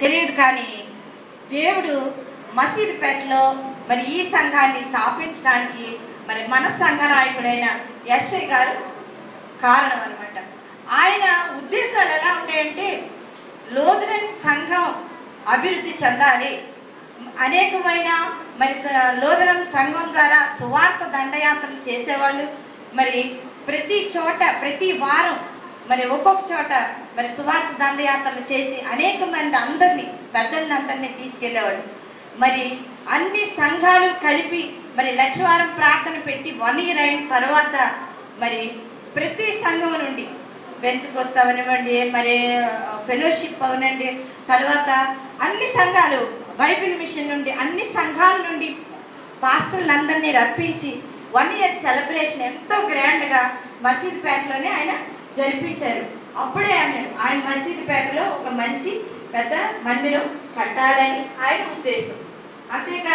తెలియదు కానీ దేవుడు మసీద్పేటలో మరి ఈ సంఘాన్ని స్థాపించడానికి మరి మన సంఘ నాయకుడైన ఎస్ఐ గారు కారణం అనమాట ఆయన ఉద్దేశాలు ఎలా ఉంటాయంటే లోతులైన సంఘం అభివృద్ధి చెందాలి. అనేకమైన మరి లోదరం సంఘం ద్వారా సువార్త దండయాత్రలు చేసేవాళ్ళు. మరి ప్రతి చోట ప్రతి వారం మరి ఒక్కొక్క చోట మరి సువార్త దండయాత్రలు చేసి అనేక మంది అందరినీ పెద్దల్ని అందరినీ తీసుకెళ్ళేవాళ్ళు మరి అన్ని సంఘాలు కలిపి మరి లక్షవారం ప్రార్థన పెట్టి వన్ ఇయర్ అయిన తర్వాత మరి ప్రతి సంఘం నుండి బెంతుకొస్తా అవనివ్వండి మరి ఫెలోషిప్ అవనండి తర్వాత అన్ని సంఘాలు బైబిల్ మిషన్ నుండి అన్ని సంఘాల నుండి పాస్టర్లందరినీ రప్పించి వన్ ఇయర్ సెలబ్రేషన్ ఎంతో గ్రాండ్గా మసీద్పేటలోనే ఆయన జరిపించారు. అప్పుడే ఆయన ఆయన మసీదుపేటలో ఒక మంచి పెద్ద మందిరం కట్టాలని ఆయన ఉద్దేశం. అంతేకాదు